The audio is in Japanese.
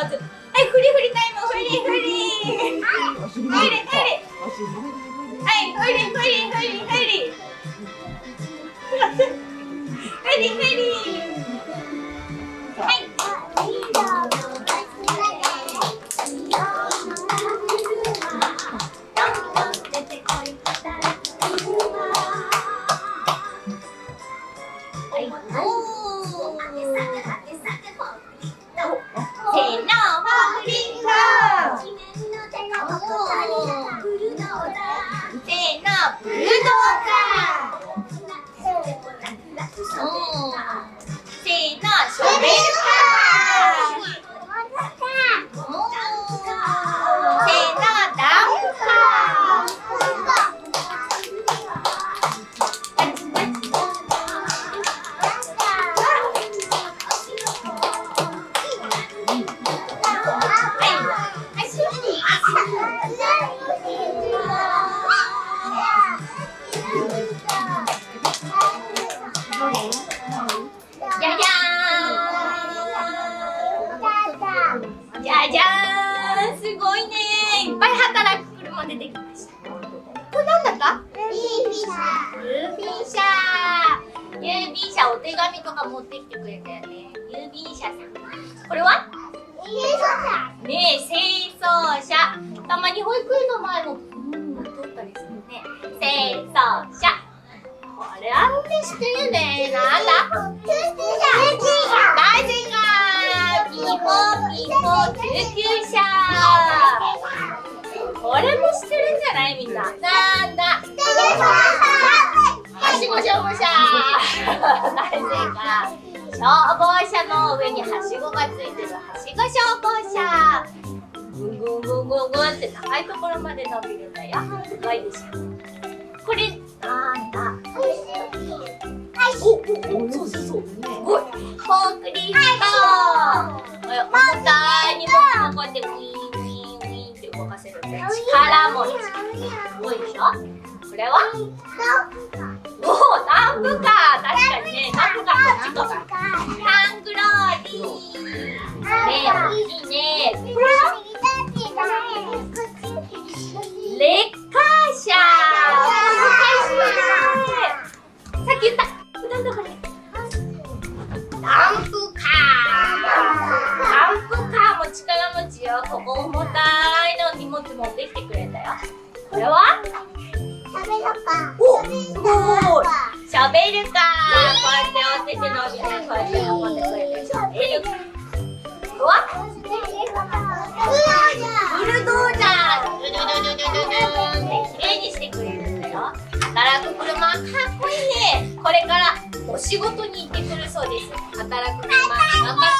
はいフリフリタイムフリフリ。トイレトイレはいフリフリフリフリフリフリフリ。出てきました。これなんだった？郵便車。郵便車。郵便車お手紙とか持ってきてくれたよね。郵便車さん。これは清掃車。ねえ、清掃車。たまに保育園の前も、うん、通ったりするね。清掃車。これあんて知ってるね。なんだ救急車。救急車。大正解。ピポピポ救急車。これも知ってるんじゃない？みんな。なんだ。はしご消防車。大正解消防車の上にはしごがついてるはしご消防車ぐんぐんぐんぐんぐんって高いところまで伸びるんだよ。すごいでしょ。これなんだ。はいおおおそうそうそうす。ごいフォークリフトはい持った力持ち。すごいでしょ？これは？おおダンプカー。確かにねダンプカーこっとかタングローディねいいね。レッカー車。難しいさっき言った。ダンプカー。ダンプカーも力持ちよこここれは？しゃべるか。しゃべるか。こうやってお手手のひらこうやって運んでくれてしゃべるか。わブルドーザー。ドゥドゥドゥドゥドゥきれいにしてくれるんだよ働く車かっこいいねこれからお仕事に行ってくるそうです働く車頑張って